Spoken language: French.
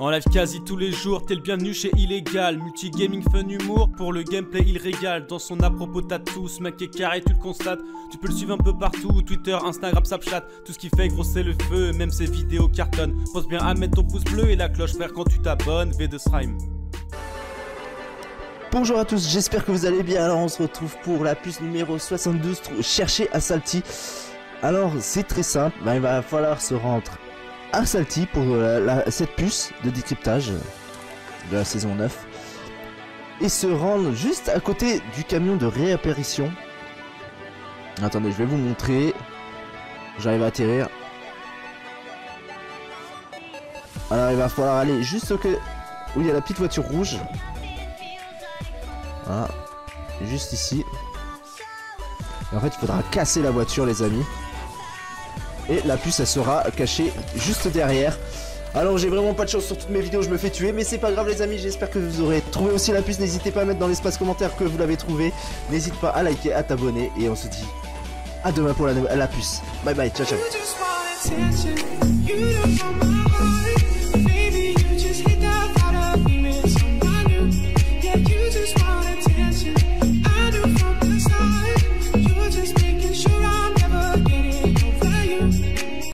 En live quasi tous les jours, t'es le bienvenu chez Illégal. Multi-gaming, fun, humour, pour le gameplay il régale. Dans son à propos t'as tous, mec carré, tu le constates. Tu peux le suivre un peu partout, Twitter, Instagram, Snapchat. Tout ce qui fait gros c'est le feu, même ses vidéos cartonnent. Pense bien à mettre ton pouce bleu et la cloche frère quand tu t'abonnes, V de Srime. Bonjour à tous, j'espère que vous allez bien. Alors on se retrouve pour la puce numéro 72, chercher à Salty. Alors c'est très simple, ben, il va falloir se rendre à Salty pour euh, cette puce de décryptage de la saison 9. Et se rendre juste à côté du camion de réapparition. Attendez, je vais vous montrer. J'arrive à atterrir. Alors il va falloir aller juste que... où il y a la petite voiture rouge. Voilà. Juste ici. En fait, il faudra casser la voiture, les amis. Et la puce, elle sera cachée juste derrière. Alors j'ai vraiment pas de chance sur toutes mes vidéos, je me fais tuer, mais c'est pas grave les amis, j'espère que vous aurez trouvé aussi la puce, n'hésitez pas à mettre dans l'espace commentaire que vous l'avez trouvé, n'hésite pas à liker, à t'abonner, et on se dit à demain pour la, la puce. Bye bye, ciao ciao.